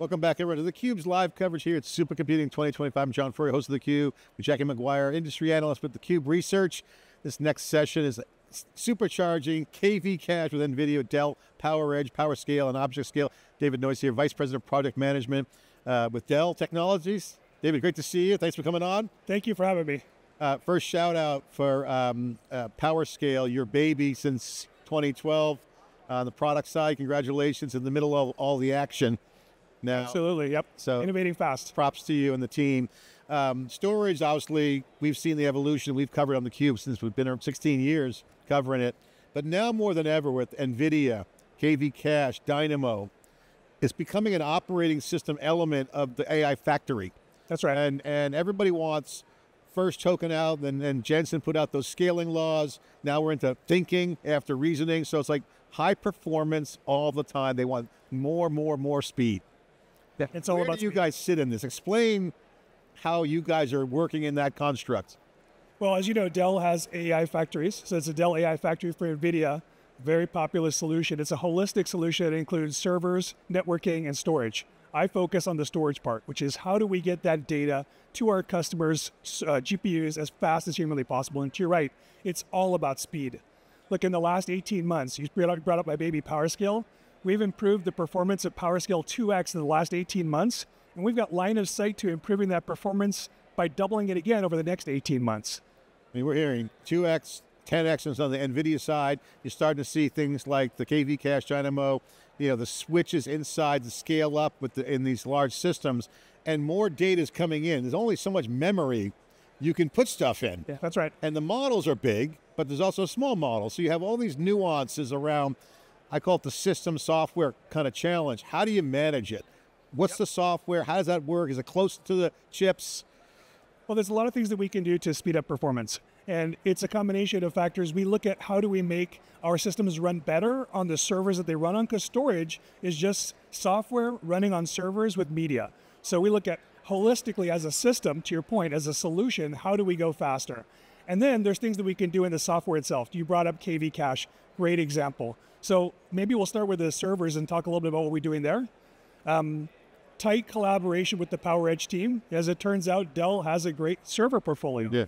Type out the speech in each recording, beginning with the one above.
Welcome back, everyone, to theCUBE's live coverage here at Supercomputing 2025. I'm John Furrier, host of theCUBE, with Jackie McGuire, industry analyst with theCUBE Research. This next session is supercharging KV cache with NVIDIA, Dell, PowerEdge, PowerScale, and ObjectScale. David Noy's here, Vice President of Project Management uh, with Dell Technologies. David, great to see you. Thanks for coming on. Thank you for having me. Uh, first shout out for um, uh, PowerScale, your baby since 2012 on the product side. Congratulations in the middle of all the action. Now, Absolutely, yep. So innovating fast. Props to you and the team. Um, storage, obviously, we've seen the evolution. We've covered on the cube since we've been here 16 years covering it. But now more than ever with NVIDIA, KV Cache, Dynamo, it's becoming an operating system element of the AI factory. That's right. And, and everybody wants first token out, and then Jensen put out those scaling laws. Now we're into thinking after reasoning. So it's like high performance all the time. They want more, more, more speed. Yeah, it's all Where about. Do you guys sit in this? Explain how you guys are working in that construct. Well, as you know, Dell has AI factories. So it's a Dell AI factory for NVIDIA. Very popular solution. It's a holistic solution that includes servers, networking, and storage. I focus on the storage part, which is how do we get that data to our customers' uh, GPUs as fast as humanly possible. And to your right, it's all about speed. Look, in the last 18 months, you brought up my baby PowerScale. We've improved the performance of PowerScale 2x in the last 18 months, and we've got line of sight to improving that performance by doubling it again over the next 18 months. I mean, we're hearing 2x, 10x on the NVIDIA side. You're starting to see things like the KV Cache Dynamo, you know, the switches inside to scale up with the, in these large systems, and more data is coming in. There's only so much memory you can put stuff in. Yeah, that's right. And the models are big, but there's also small models. So you have all these nuances around I call it the system software kind of challenge. How do you manage it? What's yep. the software? How does that work? Is it close to the chips? Well, there's a lot of things that we can do to speed up performance. And it's a combination of factors. We look at how do we make our systems run better on the servers that they run on, because storage is just software running on servers with media. So we look at holistically as a system, to your point, as a solution, how do we go faster? And then there's things that we can do in the software itself. You brought up KV Cache, great example. So maybe we'll start with the servers and talk a little bit about what we're doing there. Um, tight collaboration with the PowerEdge team. As it turns out, Dell has a great server portfolio. Yeah.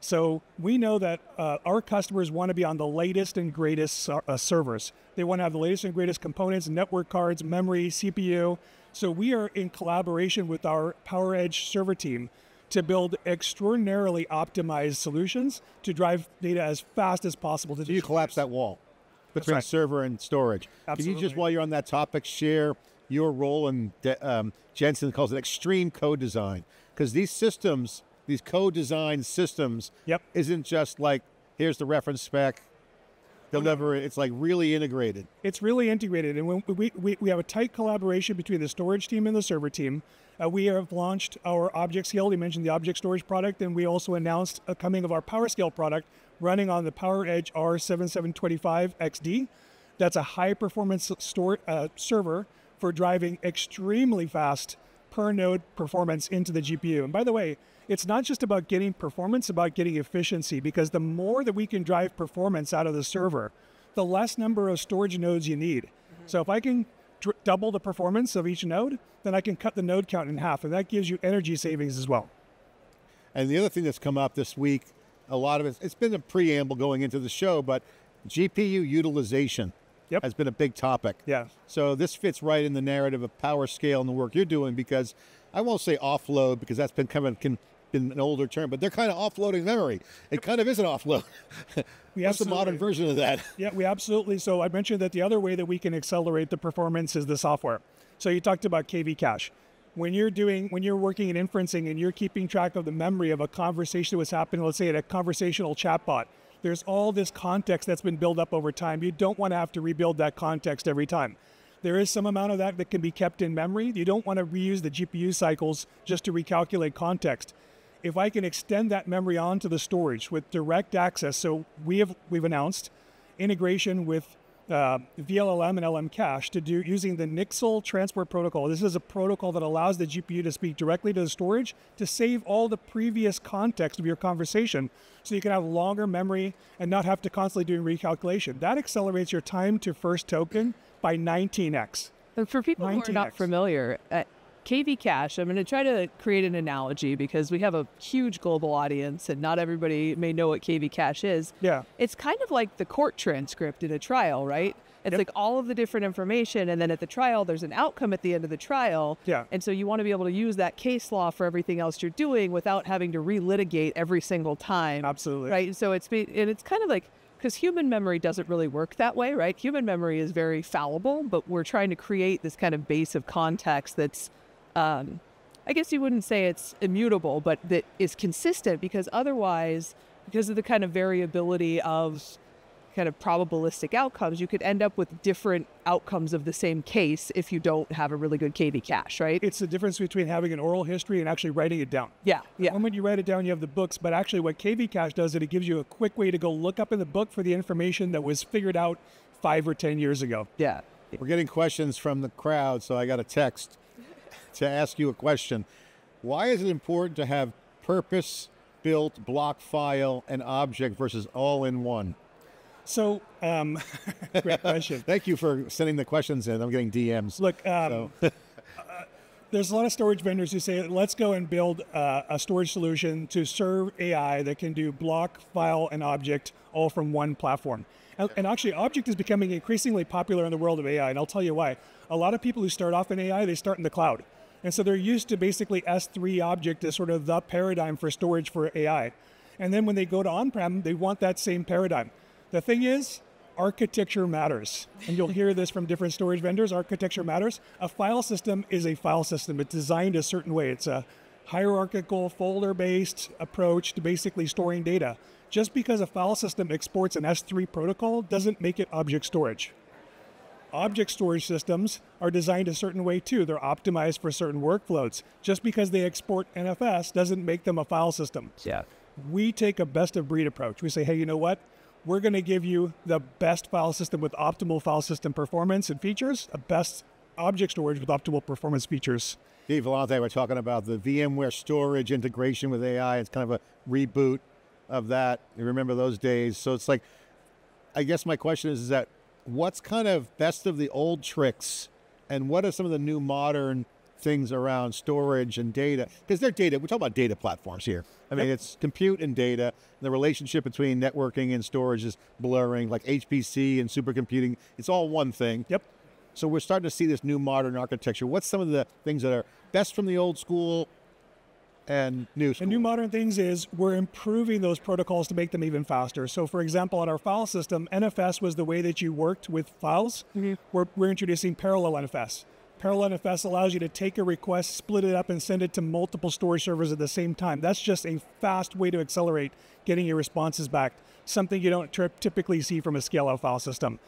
So we know that uh, our customers want to be on the latest and greatest uh, servers. They want to have the latest and greatest components, network cards, memory, CPU. So we are in collaboration with our PowerEdge server team to build extraordinarily optimized solutions to drive data as fast as possible. To so you collapse that wall between right. server and storage. Absolutely. Can you just, while you're on that topic, share your role in um, Jensen calls it extreme co-design because these systems, these co-designed systems, yep. isn't just like here's the reference spec, deliver it. It's like really integrated. It's really integrated, and when we, we, we have a tight collaboration between the storage team and the server team. Uh, we have launched our ObjectScale. You mentioned the object storage product, and we also announced a coming of our PowerScale product running on the PowerEdge R7725 XD. That's a high performance store, uh, server for driving extremely fast per node performance into the GPU. And by the way, it's not just about getting performance, about getting efficiency, because the more that we can drive performance out of the server, the less number of storage nodes you need. Mm-hmm. So if I can double the performance of each node, then I can cut the node count in half, and that gives you energy savings as well. And the other thing that's come up this week a lot of it, it's been a preamble going into the show, but GPU utilization yep. has been a big topic. Yeah. So this fits right in the narrative of PowerScale and the work you're doing because I won't say offload because that's been kind of been an older term, but they're kind of offloading memory. It kind of is an offload. What's the modern version of that? Yeah, we absolutely. So I mentioned that the other way that we can accelerate the performance is the software. So you talked about KV Cache when you're doing when you're working in inferencing and you're keeping track of the memory of a conversation that was happening, let's say at a conversational chatbot, there's all this context that's been built up over time. You don't want to have to rebuild that context every time. There is some amount of that that can be kept in memory. You don't want to reuse the GPU cycles just to recalculate context. If I can extend that memory onto the storage with direct access, so we have we've announced integration with uh, vLLM and LMCache to do using the NIXL transport protocol. This is a protocol that allows the GPU to speak directly to the storage to save all the previous context of your conversation so you can have longer memory and not have to constantly do recalculation. That accelerates your time to first token by 19x. But for people who are not familiar, uh, KV Cache, I'm going to try to create an analogy because we have a huge global audience and not everybody may know what KV Cache is. Yeah. It's kind of like the court transcript in a trial, right? It's Yep. like all of the different information, and then at the trial, there's an outcome at the end of the trial. Yeah. And so you want to be able to use that case law for everything else you're doing without having to relitigate every single time. Absolutely. Right. And So it's be- and it's kind of like because human memory doesn't really work that way, right? Human memory is very fallible, but we're trying to create this kind of base of context that's, um, I guess you wouldn't say it's immutable, but that is consistent because otherwise, because of the kind of variability of kind of probabilistic outcomes, you could end up with different outcomes of the same case if you don't have a really good KV cache, right? It's the difference between having an oral history and actually writing it down. yeah, The yeah. moment you write it down, you have the books. But actually, what KV Cache does is it gives you a quick way to go look up in the book for the information that was figured out five or ten years ago. Yeah. We're getting questions from the crowd, so I got a text to ask you a question. Why is it important to have purpose built block file and object versus all in one? So, um, great question. Thank you for sending the questions in. I'm getting DMs. Look, um, So, there's a lot of storage vendors who say, let's go and build uh, a storage solution to serve AI that can do block, file, and object all from one platform. And, and actually, object is becoming increasingly popular in the world of AI, and I'll tell you why. A lot of people who start off in AI, they start in the cloud. And so they're used to basically S3 object as sort of the paradigm for storage for AI. And then when they go to on prem, they want that same paradigm. The thing is, architecture matters. And you'll hear this from different storage vendors architecture matters. A file system is a file system, it's designed a certain way. It's a hierarchical, folder based approach to basically storing data. Just because a file system exports an S3 protocol doesn't make it object storage. Object storage systems are designed a certain way too. They're optimized for certain workloads. Just because they export NFS doesn't make them a file system Yeah. we take a best of breed approach. We say, hey, you know what? We're going to give you the best file system with optimal file system performance and features, a best object storage with optimal performance features. Steve Vellante, we're talking about the VMware storage integration with AI. It's kind of a reboot of that. You remember those days. So it's like, I guess my question is, is that what's kind of best of the old tricks and what are some of the new modern things around storage and data? Because they're data, we're talking about data platforms here. I mean, it's compute and data. The relationship between networking and storage is blurring, like HPC and supercomputing. It's all one thing. Yep. So we're starting to see this new modern architecture. What's some of the things that are best from the old school and new school? The new modern things is we're improving those protocols to make them even faster. So, for example, on our file system, NFS was the way that you worked with files. Mm-hmm. We're, we're introducing parallel NFS. Parallel NFS allows you to take a request, split it up, and send it to multiple storage servers at the same time. That's just a fast way to accelerate getting your responses back, something you don't tri- typically see from a scale out file system.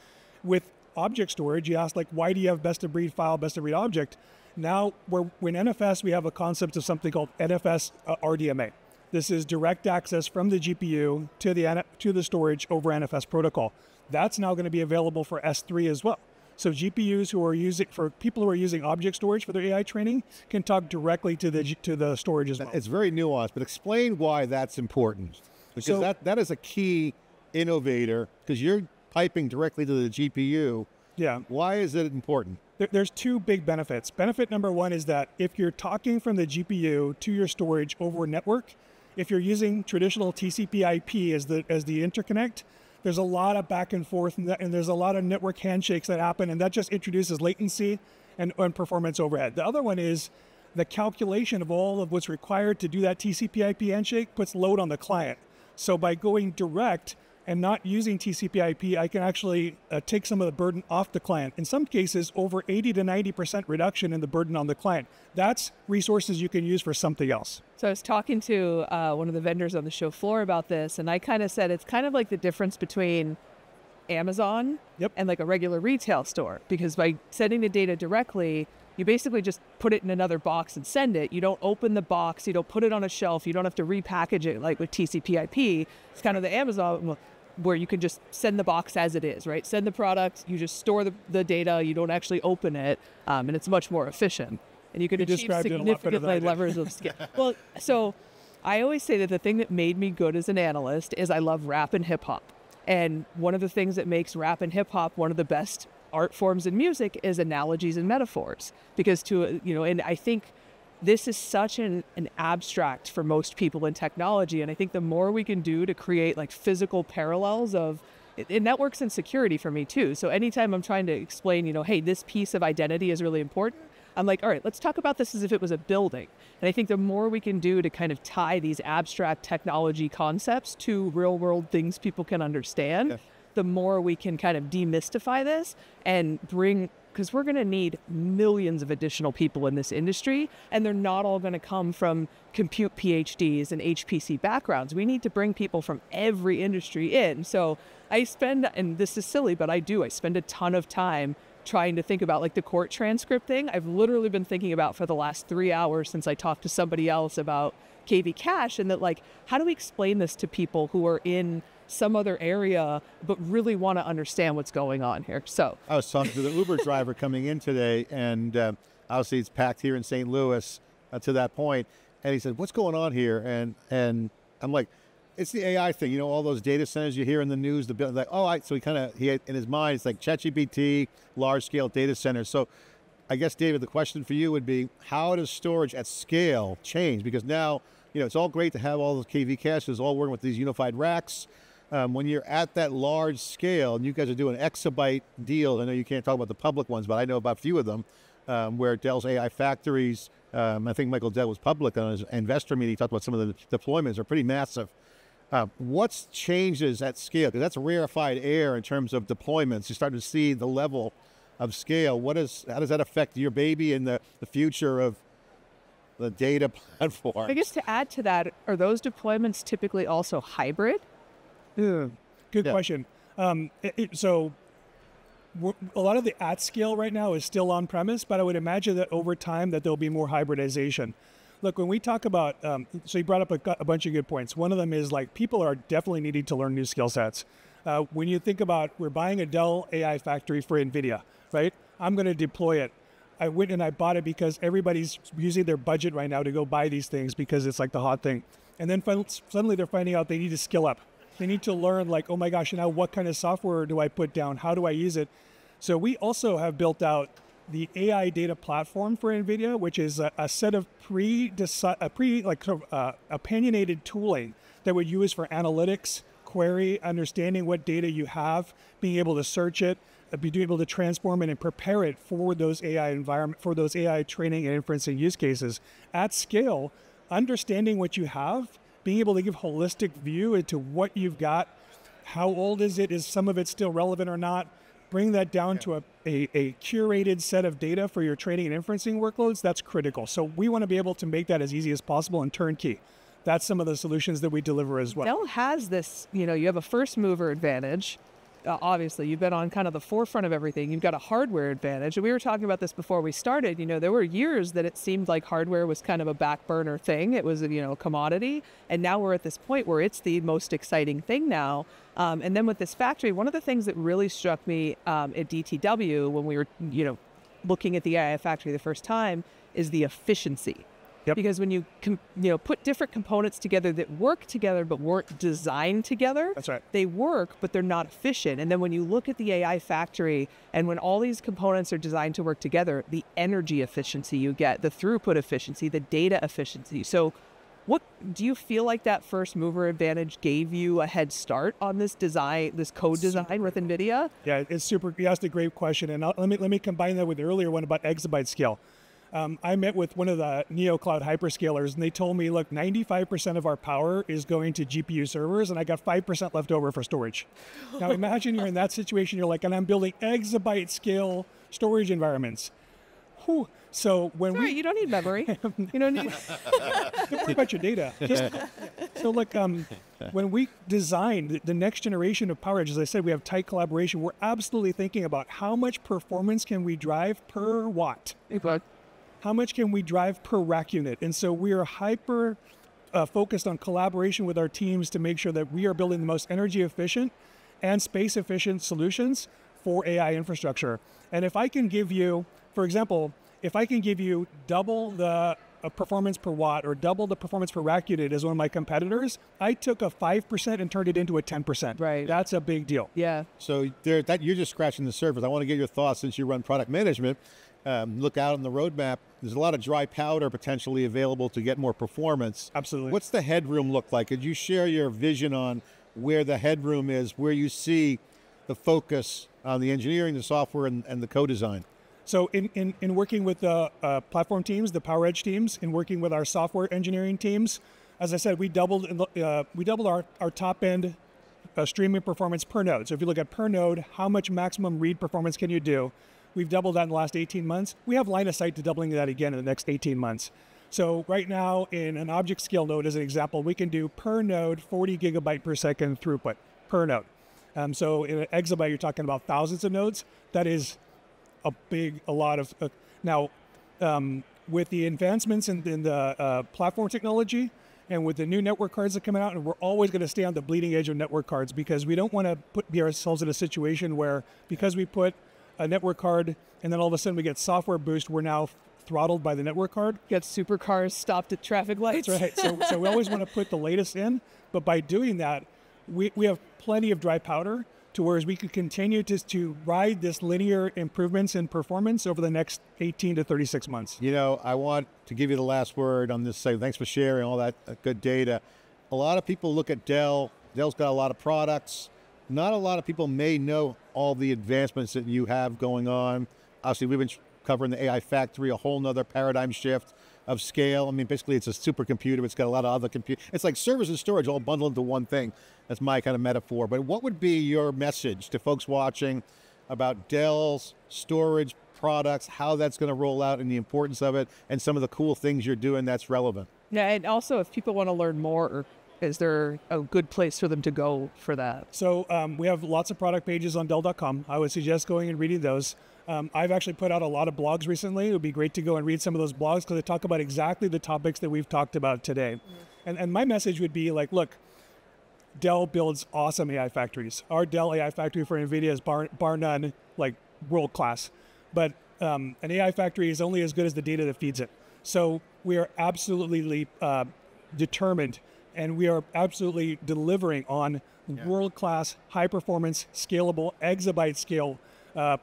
With object storage, you asked, like, why do you have best of breed file, best of breed object? Now, we're, in NFS, we have a concept of something called NFS uh, RDMA. This is direct access from the GPU to the to the storage over NFS protocol. That's now going to be available for S3 as well. So GPUs who are using for people who are using object storage for their AI training can talk directly to the to the storage as well. It's very nuanced, but explain why that's important. Because So- that, that is a key innovator, because you're piping directly to the GPU. Yeah. Why is it important? There, there's two big benefits. Benefit number one is that if you're talking from the GPU to your storage over network, if you're using traditional TCP/IP as the as the interconnect, there's a lot of back and forth, and, that, and there's a lot of network handshakes that happen, and that just introduces latency and, and performance overhead. The other one is the calculation of all of what's required to do that TCP/IP handshake puts load on the client. So by going direct and not using TCP/IP, I can actually uh, take some of the burden off the client. In some cases, over 80 to 90% reduction in the burden on the client. That's resources you can use for something else. So I was talking to uh, one of the vendors on the show floor about this, and I kind of said it's kind of like the difference between Amazon Yep. and like a regular retail store, because by sending the data directly, you basically just put it in another box and send it. You don't open the box, you don't put it on a shelf, you don't have to repackage it like with TCP/IP. It's kind of the Amazon where you can just send the box as it is, right? Send the product, you just store the, the data, you don't actually open it, um, and it's much more efficient. And you can You achieve described it a lot better than I significantly levers of scale. well, so I always say that the thing that made me good as an analyst is I love rap and hip hop. And one of the things that makes rap and hip hop one of the best art forms and music is analogies and metaphors. Because to you know and i think this is such an, an abstract for most people in technology. And i think the more we can do to create like physical parallels of it, networks and security for me too. So anytime i'm trying to explain you know hey this piece of identity is really important i'm like all right let's talk about this as if it was a building. And i think the more we can do to kind of tie these abstract technology concepts to real world things people can understand yeah the more we can kind of demystify this and bring because we're going to need millions of additional people in this industry and they're not all going to come from compute phds and hpc backgrounds. We need to bring people from every industry in. So i spend and this is silly but i do i spend a ton of time trying to think about like the court transcript thing. I've literally been thinking about for the last three hours since i talked to somebody else about kv cache and that like how do we explain this to people who are in some other area, but really want to understand what's going on here. So I was talking to the Uber driver coming in today, and uh, obviously it's packed here in St. Louis uh, to that point. and he said, "What's going on here?" And and I'm like. It's the AI thing, you know. All those data centers you hear in the news. The like, oh, I, so he kind of he had, in his mind, it's like ChatGPT, large scale data centers. So, I guess David, the question for you would be, how does storage at scale change? Because now, you know, it's all great to have all those KV caches all working with these unified racks um, when you're at that large scale, and you guys are doing exabyte deals, I know you can't talk about the public ones, but I know about a few of them, um, where Dell's AI factories, um, I think Michael Dell was public on his investor meeting, he talked about some of the deployments are pretty massive. Uh, what's changes at scale? Because that's rarefied air in terms of deployments. You're starting to see the level of scale. What is, how does that affect your baby and the, the future of the data platform? I guess to add to that, are those deployments typically also hybrid? Yeah, good yeah. question. Um, it, it, so a lot of the at scale right now is still on premise, but I would imagine that over time that there'll be more hybridization. Look, when we talk about, um, so you brought up a, a, bunch of good points. One of them is like people are definitely needing to learn new skill sets. Uh, when you think about we're buying a Dell AI factory for NVIDIA, right? I'm going to deploy it. I went and I bought it because everybody's using their budget right now to go buy these things because it's like the hot thing. And then suddenly they're finding out they need to skill up. They need to learn like, oh my gosh, now what kind of software do I put down? How do I use it? So we also have built out the AI data platform for NVIDIA, which is a, a set of pre, a pre like sort of, uh, opinionated tooling that we use for analytics, query, understanding what data you have, being able to search it, uh, being able to transform it and prepare it for those AI environment, for those AI training and inferencing use cases at scale. Understanding what you have being able to give holistic view into what you've got, how old is it, is some of it still relevant or not, bring that down yeah. to a, a, a, curated set of data for your training and inferencing workloads, that's critical. So we want to be able to make that as easy as possible and turnkey. That's some of the solutions that we deliver as well. Dell has this, you know, you have a first mover advantage uh, obviously you've been on kind of the forefront of everything. You've got a hardware advantage. And we were talking about this before we started. You know there were years that it seemed like hardware was kind of a back burner thing. It was a you know a commodity. And now we're at this point where it's the most exciting thing now. Um, and then with this factory one of the things that really struck me um, at dtw when we were you know looking at the ai factory the first time is the efficiency Yep. Because when you com- you know put different components together that work together but weren't designed together, that's right. They work, but they're not efficient. And then when you look at the AI factory, and when all these components are designed to work together, the energy efficiency you get, the throughput efficiency, the data efficiency. So, what do you feel like that first mover advantage gave you a head start on this design, this co-design with NVIDIA? Yeah, it's super. You asked a great question, and I'll, let me let me combine that with the earlier one about exabyte scale. Um, I met with one of the Neo Cloud hyperscalers, and they told me, look, 95% of our power is going to GPU servers, and I got 5% left over for storage. now imagine you're in that situation, you're like, and I'm building exabyte scale storage environments. Whew. So when Sorry, we, you don't need memory. you don't need. don't worry about your data. Just, so look, um, when we design the, the next generation of PowerEdge, as I said, we have tight collaboration. We're absolutely thinking about how much performance can we drive per watt how much can we drive per rack unit? And so we are hyper uh, focused on collaboration with our teams to make sure that we are building the most energy efficient and space efficient solutions for AI infrastructure. And if I can give you, for example, if I can give you double the a performance per watt or double the performance per rack unit as one of my competitors, I took a 5% and turned it into a 10%. Right. That's a big deal. Yeah. So there, that you're just scratching the surface. I want to get your thoughts since you run product management. Um, look out on the roadmap. There's a lot of dry powder potentially available to get more performance. Absolutely. What's the headroom look like? Could you share your vision on where the headroom is, where you see the focus on the engineering, the software, and, and the co-design? So in, in, in working with the uh, platform teams, the PowerEdge teams, in working with our software engineering teams, as I said, we doubled uh, we doubled our, our top end uh, streaming performance per node. So if you look at per node, how much maximum read performance can you do? We've doubled that in the last 18 months. We have line of sight to doubling that again in the next 18 months. So right now in an ObjectScale node, as an example, we can do per node 40 gigabyte per second throughput per node. Um, so in an exabyte, you're talking about thousands of nodes. That is a big, a lot of. Uh, now, um, with the advancements in, in the uh, platform technology and with the new network cards that come out, and we're always going to stay on the bleeding edge of network cards because we don't want to put be ourselves in a situation where because we put a network card and then all of a sudden we get software boost, we're now throttled by the network card. Get supercars stopped at traffic lights. That's right. So, so we always want to put the latest in, but by doing that, we, we have plenty of dry powder to whereas we could continue to, to ride this linear improvements in performance over the next 18 to 36 months. You know, I want to give you the last word on this site. Thanks for sharing all that uh, good data. A lot of people look at Dell. Dell's got a lot of products. Not a lot of people may know all the advancements that you have going on. Obviously, we've been covering the AI factory, a whole nother paradigm shift of scale. I mean, basically, it's a supercomputer. It's got a lot of other compute. It's like servers and storage all bundled into one thing. That's my kind of metaphor. But what would be your message to folks watching about Dell's storage products, how that's going to roll out, and the importance of it, and some of the cool things you're doing that's relevant? Yeah, and also if people want to learn more, is there a good place for them to go for that? So um, we have lots of product pages on Dell.com. I would suggest going and reading those. Um, I've actually put out a lot of blogs recently. It would be great to go and read some of those blogs because they talk about exactly the topics that we've talked about today. Mm-hmm. And, and my message would be like, look, Dell builds awesome AI factories. Our Dell AI factory for NVIDIA is bar, bar none, like world class. But um, an AI factory is only as good as the data that feeds it. So we are absolutely uh, determined and we are absolutely delivering on yeah. world class, high performance, scalable, exabyte scale uh,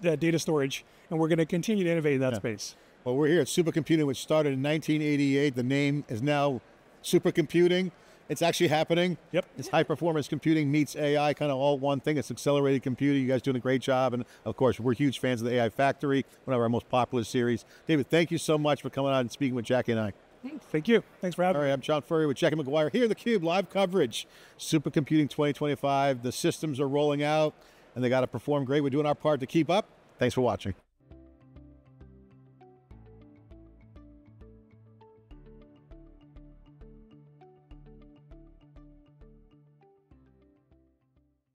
data storage. And we're going to continue to innovate in that yeah. space. Well, we're here at Supercomputing, which started in 1988. The name is now Supercomputing. It's actually happening. Yep. It's high performance computing meets AI, kind of all one thing. It's accelerated computing. You guys doing a great job. And of course, we're huge fans of the AI Factory, one of our most popular series. David, thank you so much for coming on and speaking with Jackie and I. Thank you. Thanks for having me. All right, I'm John Furrier with Jackie McGuire here in the Cube, live coverage. Supercomputing 2025. The systems are rolling out and they got to perform great. We're doing our part to keep up. Thanks for watching.